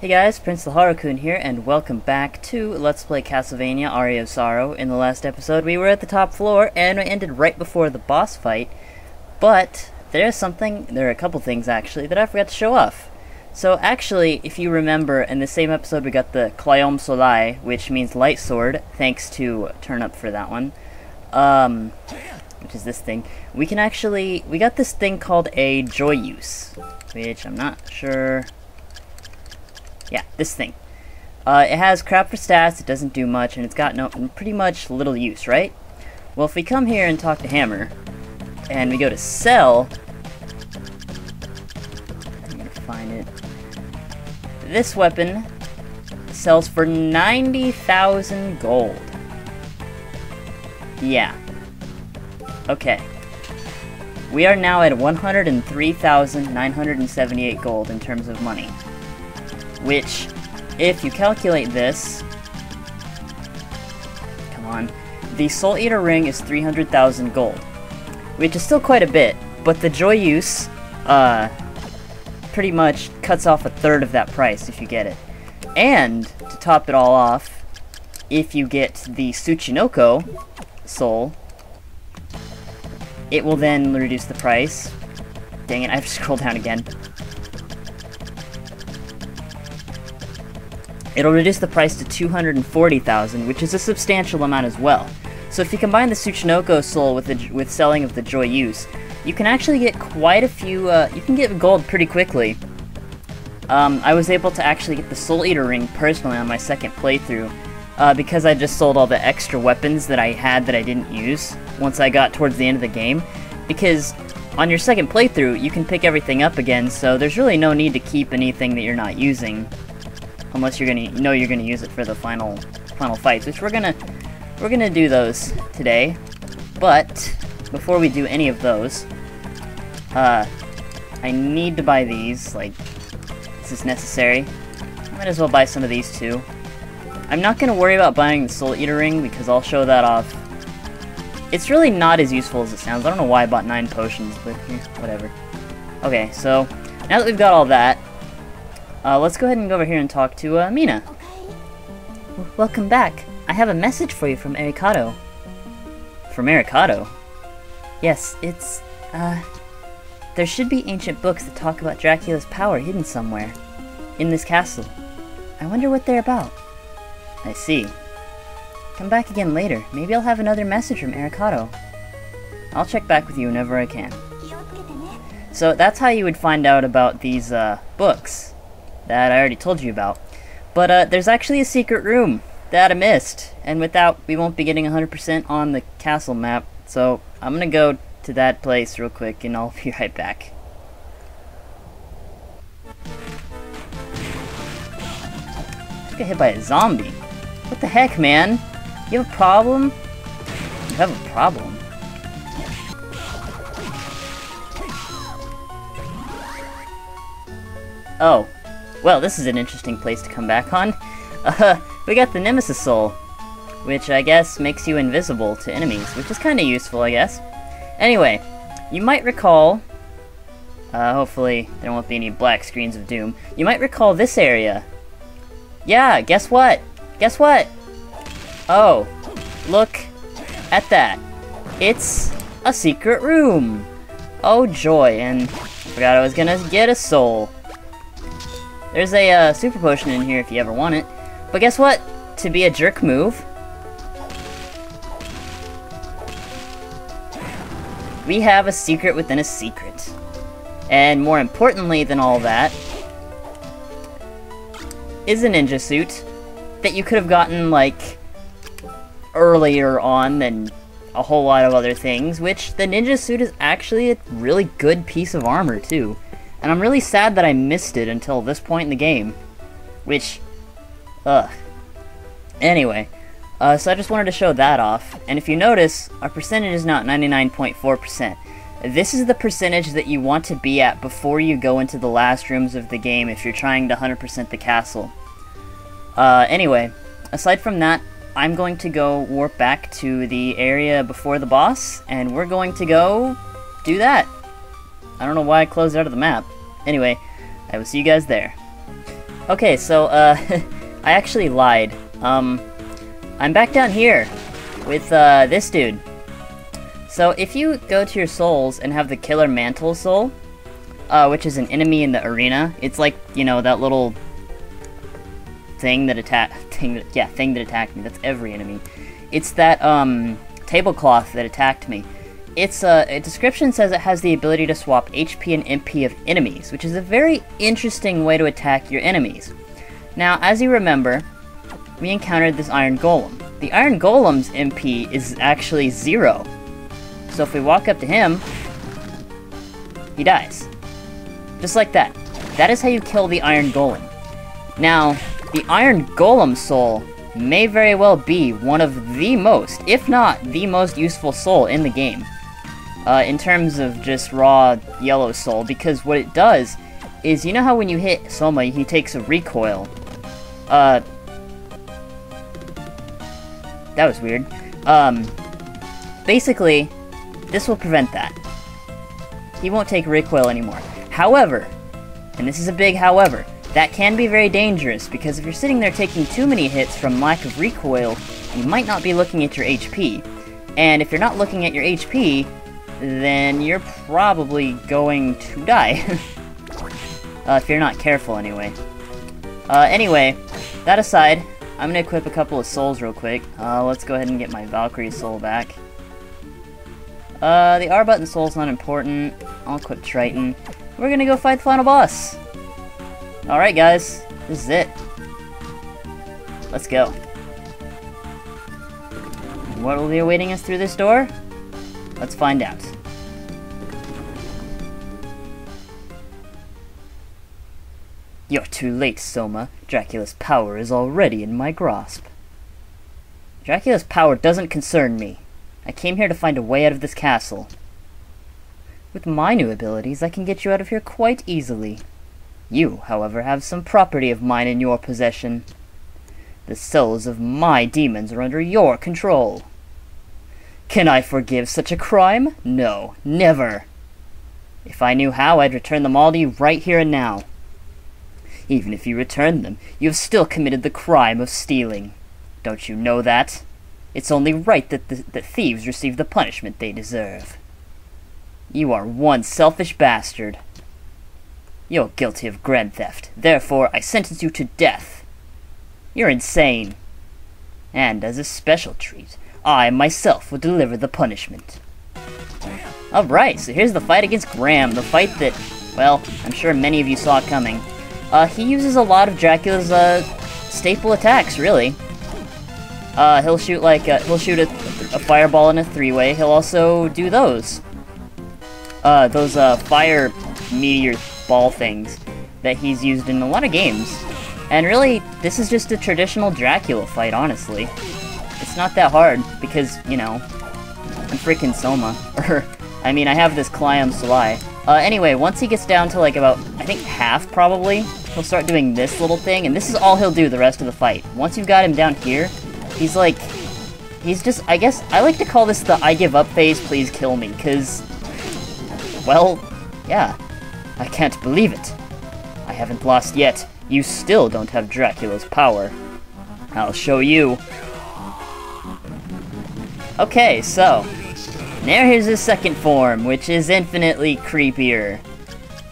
Hey guys, Prince Laharl-kun here, and welcome back to Let's Play Castlevania Aria of Sorrow. In the last episode, we were at the top floor, and we ended right before the boss fight. But, there's something, there are a couple things actually, that I forgot to show off. So actually, if you remember, in the same episode we got the Claimh Solais, which means light sword, thanks to Turn Up for that one. Um, which is this thing. We can actually, we got this thing called a Joyeuse, which I'm not sure yeah, this thing. Uh, it has crap for stats, it doesn't do much, and it's got no pretty much little use, right? Well, if we come here and talk to Hammer, and we go to sell, I'm gonna find it. This weapon sells for 90,000 gold. Yeah. Okay. We are now at 103,978 gold in terms of money which, if you calculate this, come on, the Soul Eater ring is 300,000 gold, which is still quite a bit, but the Joyeuse, uh, pretty much cuts off a third of that price if you get it. And, to top it all off, if you get the Tsuchinoko soul, it will then reduce the price. Dang it, I have to scroll down again. It'll reduce the price to 240,000, which is a substantial amount as well. So if you combine the Tsuchinoko Soul with the with selling of the Joyeuse, you can actually get quite a few, uh, you can get gold pretty quickly. Um, I was able to actually get the Soul Eater ring personally on my second playthrough, uh, because I just sold all the extra weapons that I had that I didn't use once I got towards the end of the game. Because on your second playthrough, you can pick everything up again, so there's really no need to keep anything that you're not using unless you're gonna know you're gonna use it for the final final fights, which we're gonna we're gonna do those today. But before we do any of those, uh, I need to buy these. Like, this is necessary. I might as well buy some of these too. I'm not gonna worry about buying the Soul Eater ring because I'll show that off. It's really not as useful as it sounds. I don't know why I bought nine potions, but whatever. Okay, so now that we've got all that, uh, let's go ahead and go over here and talk to uh, Mina. Okay. welcome back. I have a message for you from Arikado. From Arikado? Yes, it's, uh... There should be ancient books that talk about Dracula's power hidden somewhere. In this castle. I wonder what they're about. I see. Come back again later. Maybe I'll have another message from Arikado. I'll check back with you whenever I can. So that's how you would find out about these, uh, books that I already told you about. But uh, there's actually a secret room that I missed, and without, we won't be getting 100% on the castle map. So I'm gonna go to that place real quick, and I'll be right back. I got hit by a zombie. What the heck, man? You have a problem? You have a problem. Oh, well, this is an interesting place to come back on. Uh, we got the Nemesis Soul, which I guess makes you invisible to enemies, which is kind of useful, I guess. Anyway, you might recall, uh, hopefully there won't be any black screens of doom, you might recall this area. Yeah, guess what? Guess what? Oh, look at that. It's a secret room. Oh joy, and I forgot I was gonna get a soul. There's a uh, super potion in here if you ever want it. But guess what? To be a jerk move, we have a secret within a secret. And more importantly than all that, is a ninja suit that you could have gotten, like, earlier on than a whole lot of other things, which the ninja suit is actually a really good piece of armor, too. And I'm really sad that I missed it until this point in the game. Which, ugh. Anyway, uh, so I just wanted to show that off. And if you notice, our percentage is not 99.4%. This is the percentage that you want to be at before you go into the last rooms of the game if you're trying to 100% the castle. Uh, anyway, aside from that, I'm going to go warp back to the area before the boss, and we're going to go do that. I don't know why I closed out of the map. Anyway, I will see you guys there. Okay, so, uh, I actually lied. Um, I'm back down here with, uh, this dude. So, if you go to your souls and have the Killer Mantle Soul, uh, which is an enemy in the arena, it's like, you know, that little thing that attack thing that, yeah, thing that attacked me. That's every enemy. It's that, um, tablecloth that attacked me. Its a description says it has the ability to swap HP and MP of enemies, which is a very interesting way to attack your enemies. Now, as you remember, we encountered this Iron Golem. The Iron Golem's MP is actually zero. So if we walk up to him, he dies. Just like that. That is how you kill the Iron Golem. Now, the Iron Golem soul may very well be one of the most, if not the most useful soul in the game uh, in terms of just raw yellow soul, because what it does is, you know how when you hit Soma, he takes a recoil? Uh, that was weird. Um, basically, this will prevent that. He won't take recoil anymore. However, and this is a big however, that can be very dangerous, because if you're sitting there taking too many hits from lack of recoil, you might not be looking at your HP. And if you're not looking at your HP, then you're probably going to die. uh, if you're not careful, anyway. Uh, anyway, that aside, I'm gonna equip a couple of souls real quick. Uh, let's go ahead and get my Valkyrie soul back. Uh, the R button soul's not important. I'll equip Triton. We're gonna go fight the final boss. Alright guys, this is it. Let's go. What will be awaiting us through this door? Let's find out. You're too late, Soma. Dracula's power is already in my grasp. Dracula's power doesn't concern me. I came here to find a way out of this castle. With my new abilities, I can get you out of here quite easily. You, however, have some property of mine in your possession. The souls of my demons are under your control. Can I forgive such a crime? No, never. If I knew how, I'd return them all to you right here and now. Even if you return them, you have still committed the crime of stealing. Don't you know that? It's only right that, the, that thieves receive the punishment they deserve. You are one selfish bastard. You're guilty of grand theft. Therefore, I sentence you to death. You're insane. And as a special treat, I myself will deliver the punishment. Alright, so here's the fight against Graham, the fight that, well, I'm sure many of you saw coming. Uh, he uses a lot of Dracula's, uh, staple attacks, really. Uh, he'll shoot, like, uh, he'll shoot a, a fireball in a three-way, he'll also do those. Uh, those, uh, fire meteor ball things that he's used in a lot of games. And really, this is just a traditional Dracula fight, honestly. It's not that hard, because, you know, I'm freaking Soma. Or, I mean, I have this Claimh Solais. Uh, anyway, once he gets down to, like, about, I think half, probably, he'll start doing this little thing, and this is all he'll do the rest of the fight. Once you've got him down here, he's like, he's just, I guess, I like to call this the I give up phase, please kill me, because, well, yeah, I can't believe it. I haven't lost yet. You still don't have Dracula's power. I'll show you. Okay, so, now here's his second form, which is infinitely creepier.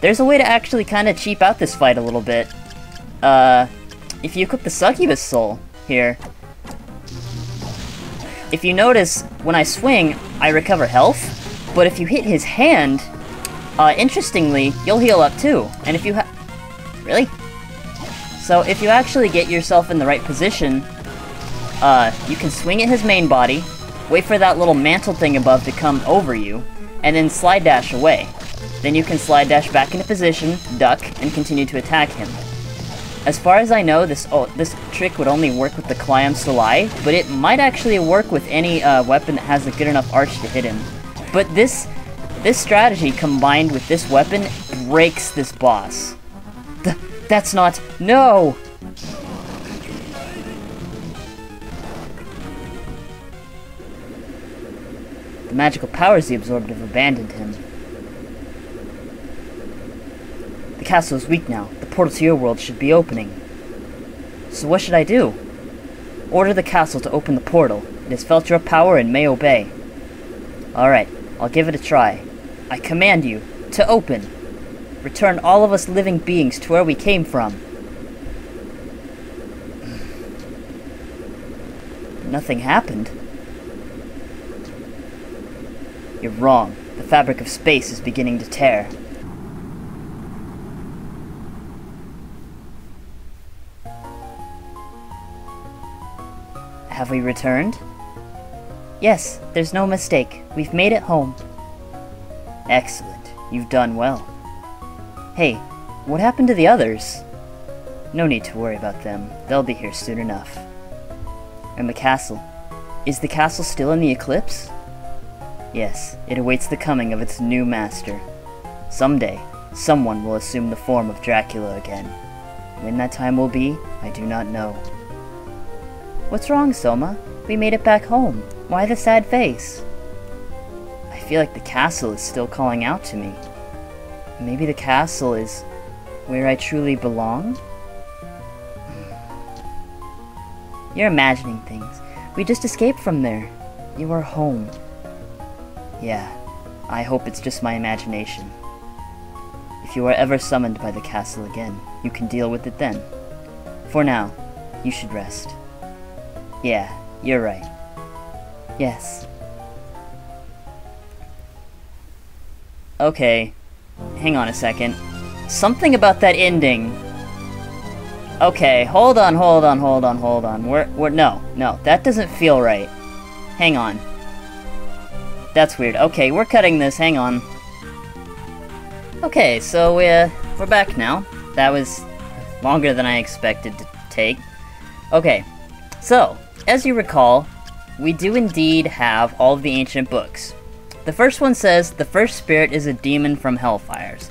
There's a way to actually kind of cheap out this fight a little bit. Uh, if you equip the Succubus Soul here, if you notice, when I swing, I recover health, but if you hit his hand, uh, interestingly, you'll heal up too. And if you ha- Really? So if you actually get yourself in the right position, uh, you can swing at his main body, wait for that little mantle thing above to come over you, and then slide dash away. Then you can slide dash back into position, duck, and continue to attack him. As far as I know, this oh, this trick would only work with the Claimh Solais, but it might actually work with any uh, weapon that has a good enough arch to hit him. But this this strategy combined with this weapon breaks this boss. Th that's not- No! The magical powers he absorbed have abandoned him. The castle is weak now. The portal to your world should be opening. So what should I do? Order the castle to open the portal. It has felt your power and may obey. Alright, I'll give it a try. I command you to open. Return all of us living beings to where we came from. Nothing happened. You're wrong. The fabric of space is beginning to tear. Have we returned? Yes, there's no mistake. We've made it home. Excellent. You've done well. Hey, what happened to the others? No need to worry about them. They'll be here soon enough. And the castle. Is the castle still in the eclipse? Yes, it awaits the coming of its new master. Someday, someone will assume the form of Dracula again. When that time will be, I do not know. What's wrong, Soma? We made it back home. Why the sad face? I feel like the castle is still calling out to me. Maybe the castle is where I truly belong? You're imagining things. We just escaped from there. You are home. Yeah, I hope it's just my imagination. If you are ever summoned by the castle again, you can deal with it then. For now, you should rest. Yeah, you're right. Yes. Okay, hang on a second. Something about that ending. Okay, hold on, hold on, hold on, hold on. We're, we're, no, no, that doesn't feel right. Hang on. That's weird. Okay, we're cutting this, hang on. Okay, so uh, we're back now. That was longer than I expected to take. Okay, so, as you recall, we do indeed have all of the ancient books. The first one says, the first spirit is a demon from Hellfires.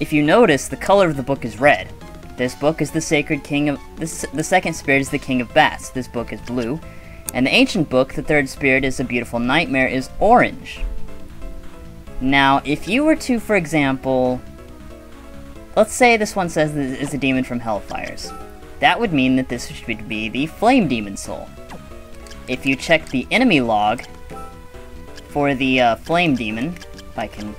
If you notice, the color of the book is red. This book is the sacred king of... This, the second spirit is the king of bats. This book is blue. And the ancient book, the third spirit is a beautiful nightmare, is orange. Now, if you were to, for example... Let's say this one says this is a demon from Hellfires. That would mean that this should be the Flame Demon Soul. If you check the enemy log for the uh, Flame Demon, if I can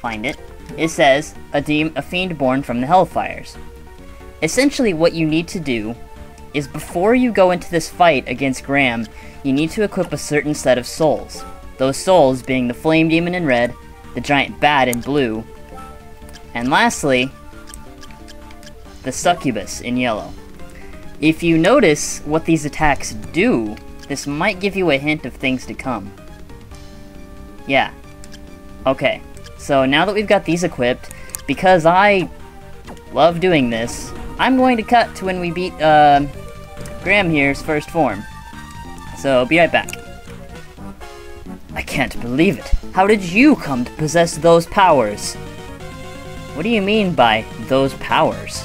find it, it says, a, de a fiend born from the Hellfires. Essentially what you need to do is before you go into this fight against Graham, you need to equip a certain set of souls. Those souls being the Flame Demon in red, the Giant Bat in blue, and lastly, the Succubus in yellow. If you notice what these attacks do, this might give you a hint of things to come. Yeah. Okay. So now that we've got these equipped, because I love doing this, I'm going to cut to when we beat uh, Graham here's first form. So, be right back. I can't believe it. How did you come to possess those powers? What do you mean by those powers?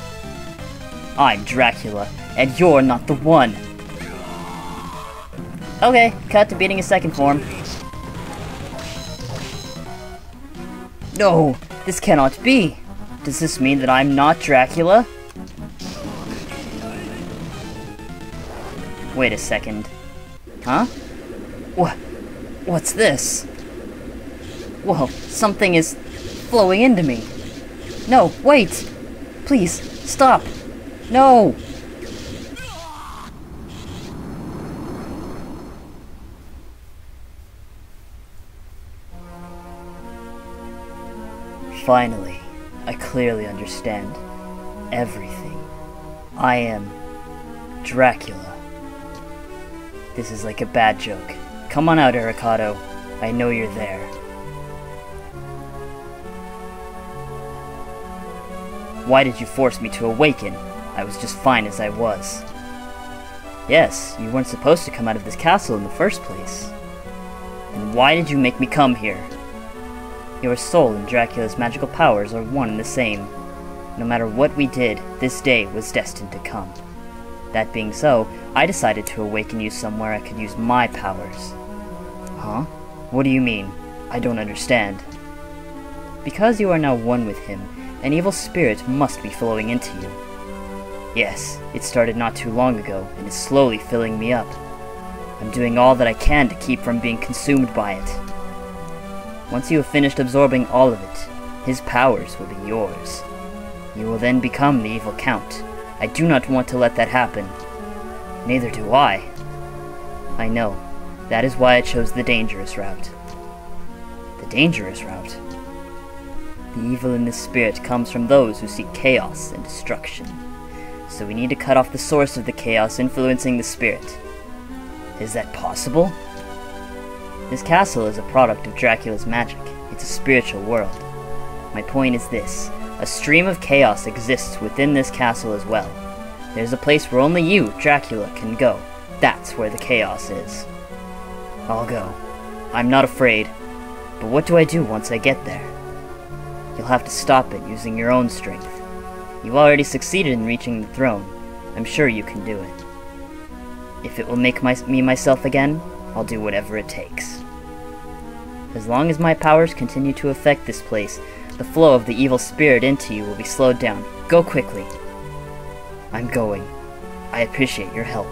I'm Dracula, and you're not the one. Okay, cut to beating his second form. No, this cannot be. Does this mean that I'm not Dracula? Wait a second. Huh? What? What's this? Whoa, something is flowing into me. No, wait! Please, stop! No! Finally, I clearly understand everything. I am Dracula. This is like a bad joke. Come on out, Arikado. I know you're there. Why did you force me to awaken? I was just fine as I was. Yes, you weren't supposed to come out of this castle in the first place. And why did you make me come here? Your soul and Dracula's magical powers are one and the same. No matter what we did, this day was destined to come. That being so, I decided to awaken you somewhere I could use my powers. Huh? What do you mean? I don't understand. Because you are now one with him, An evil spirit must be flowing into you. Yes, it started not too long ago and is slowly filling me up. I'm doing all that I can to keep from being consumed by it. Once you have finished absorbing all of it, his powers will be yours. You will then become the evil count. I do not want to let that happen. Neither do I. I know. That is why I chose the dangerous route. The dangerous route? The evil in this spirit comes from those who seek chaos and destruction. So we need to cut off the source of the chaos influencing the spirit. Is that possible? This castle is a product of Dracula's magic. It's a spiritual world. My point is this. A stream of chaos exists within this castle as well. There's a place where only you, Dracula, can go. That's where the chaos is. I'll go. I'm not afraid. But what do I do once I get there? You'll have to stop it using your own strength. You've already succeeded in reaching the throne. I'm sure you can do it. If it will make my, me myself again, I'll do whatever it takes. As long as my powers continue to affect this place, the flow of the evil spirit into you will be slowed down. Go quickly. I'm going. I appreciate your help.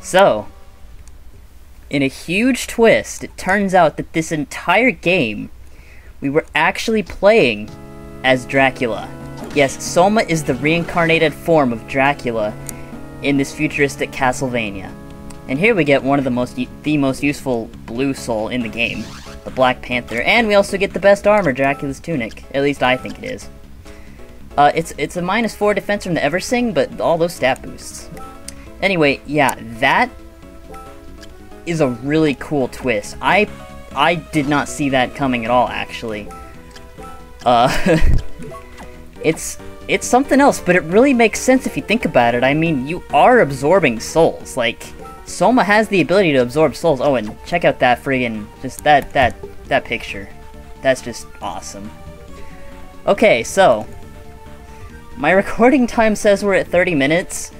So, in a huge twist, it turns out that this entire game, we were actually playing as Dracula. Yes, Soma is the reincarnated form of Dracula in this futuristic Castlevania. And here we get one of the most the most useful blue soul in the game, the Black Panther, and we also get the best armor, Dracula's tunic. At least I think it is. Uh, it's it's a minus four defense from the Eversing, but all those stat boosts. Anyway, yeah, that is a really cool twist. I I did not see that coming at all, actually. Uh, it's it's something else, but it really makes sense if you think about it. I mean, you are absorbing souls, like Soma has the ability to absorb souls. Oh, and check out that friggin' just that that that picture. That's just awesome. Okay, so my recording time says we're at 30 minutes,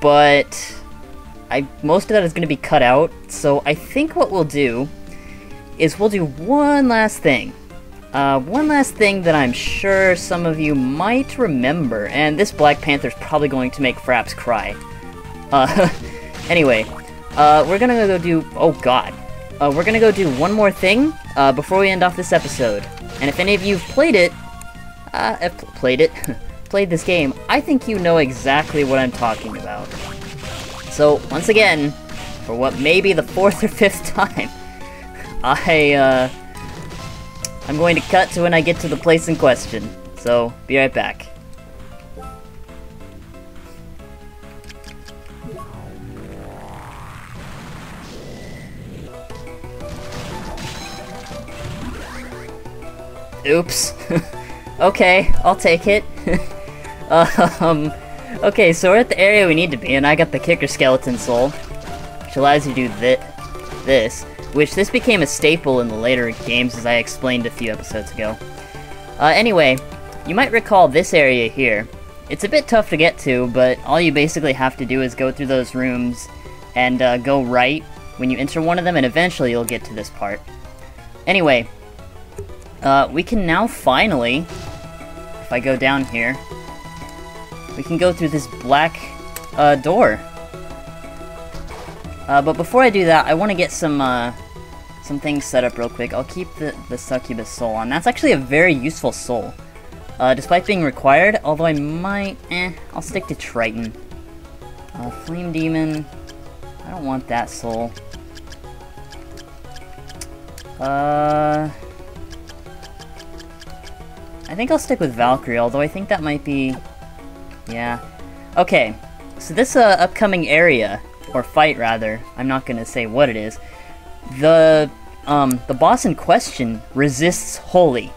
but I most of that is going to be cut out. So I think what we'll do is we'll do one last thing. Uh, one last thing that I'm sure some of you might remember, and this Black Panther's probably going to make Fraps cry. Uh, anyway, uh, we're gonna go do... Oh, God. Uh, we're gonna go do one more thing uh, before we end off this episode. And if any of you have played it... Uh, played it... played this game, I think you know exactly what I'm talking about. So, once again, for what may be the fourth or fifth time, I, uh... I'm going to cut to when I get to the place in question. So, be right back. Oops. okay, I'll take it. um, okay, so we're at the area we need to be, and I got the Kicker Skeleton Soul, which allows you to do thi this, which this became a staple in the later games, as I explained a few episodes ago. Uh, anyway, you might recall this area here. It's a bit tough to get to, but all you basically have to do is go through those rooms and uh, go right when you enter one of them, and eventually you'll get to this part. Anyway, uh, we can now finally, if I go down here, we can go through this black uh, door. Uh, but before I do that, I want to get some uh, some things set up real quick. I'll keep the, the Succubus Soul on. That's actually a very useful soul. Uh, despite being required, although I might... eh, I'll stick to Triton. Uh, Flame Demon... I don't want that soul. Uh... I think I'll stick with Valkyrie, although I think that might be... Yeah. Okay, so this uh, upcoming area, or fight rather, I'm not gonna say what it is, the, um, the boss in question resists Holy.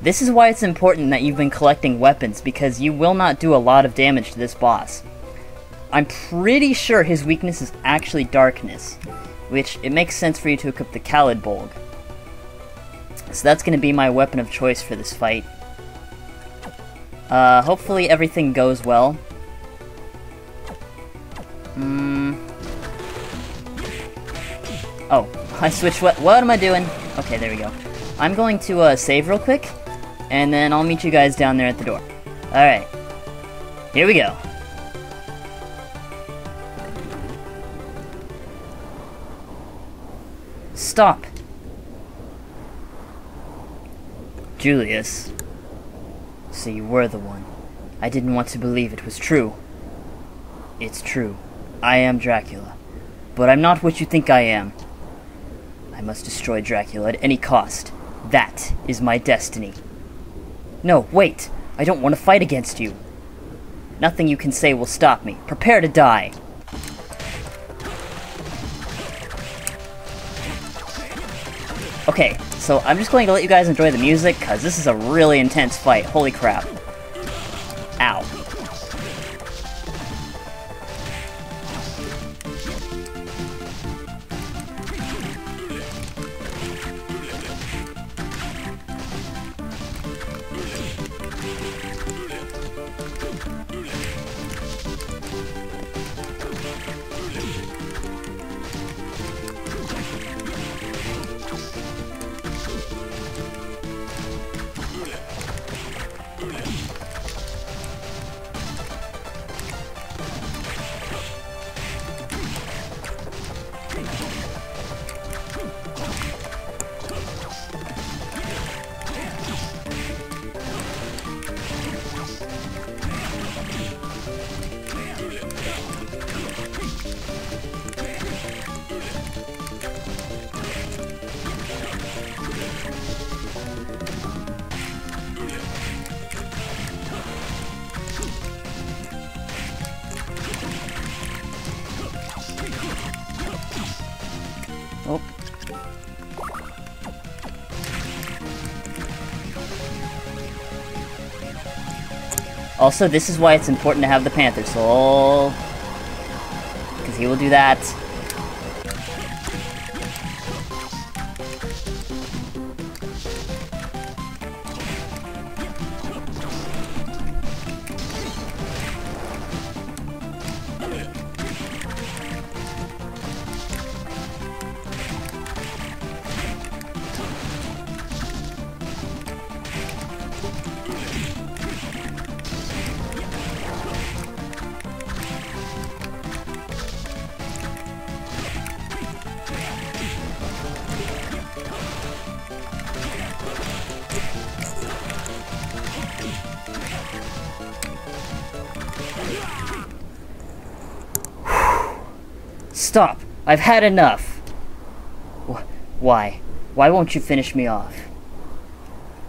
This is why it's important that you've been collecting weapons, because you will not do a lot of damage to this boss. I'm pretty sure his weakness is actually Darkness, which it makes sense for you to equip the Gae Bolg. So that's going to be my weapon of choice for this fight. Uh, hopefully everything goes well. Hmm. Oh, I switched what- what am I doing? Okay, there we go. I'm going to, uh, save real quick, and then I'll meet you guys down there at the door. Alright. Here we go. Stop. Julius. So you were the one. I didn't want to believe it was true. It's true. I am Dracula. But I'm not what you think I am. I must destroy Dracula at any cost. That is my destiny. No, wait! I don't want to fight against you. Nothing you can say will stop me. Prepare to die. Okay, so I'm just going to let you guys enjoy the music, because this is a really intense fight. Holy crap. Ow. Also, this is why it's important to have the Panther Soul. Because he will do that. Stop! I've had enough! Wh- why? Why won't you finish me off?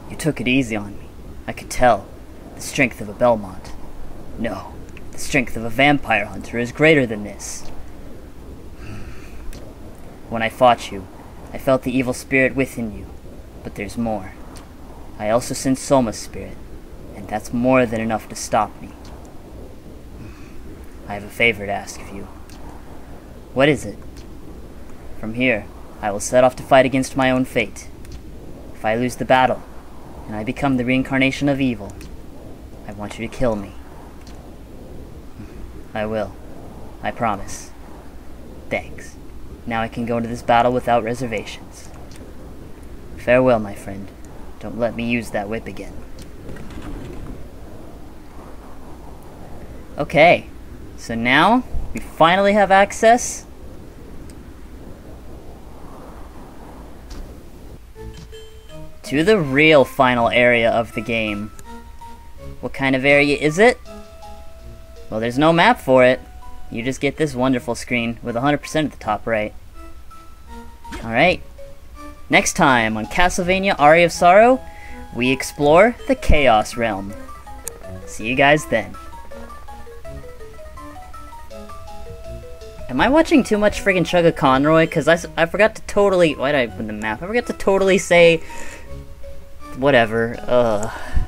You took it easy on me. I could tell. The strength of a Belmont. No, the strength of a vampire hunter is greater than this. Hmm. When I fought you, I felt the evil spirit within you, but there's more. I also sense Soma's spirit, and that's more than enough to stop me. Hmm. I have a favor to ask of you. What is it? From here, I will set off to fight against my own fate. If I lose the battle, and I become the reincarnation of evil, I want you to kill me. Hmm, I will. I promise. Thanks. Now I can go into this battle without reservations. Farewell, my friend. Don't let me use that whip again. Okay, so now we finally have access to the real final area of the game. What kind of area is it? Well, there's no map for it. You just get this wonderful screen with 100% at the top right. Alright. Next time on Castlevania Aria of Sorrow, we explore the Chaos Realm. See you guys then. Am I watching too much friggin' Chuggaaconroy? Because I, I forgot to totally... Why did I open the map? I forgot to totally say... Whatever. Ugh.